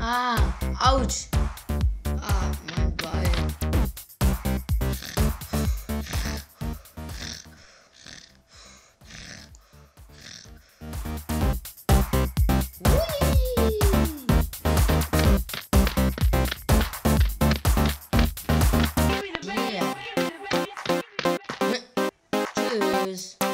Ah, ouch. Ah, mein Bein. Yeah.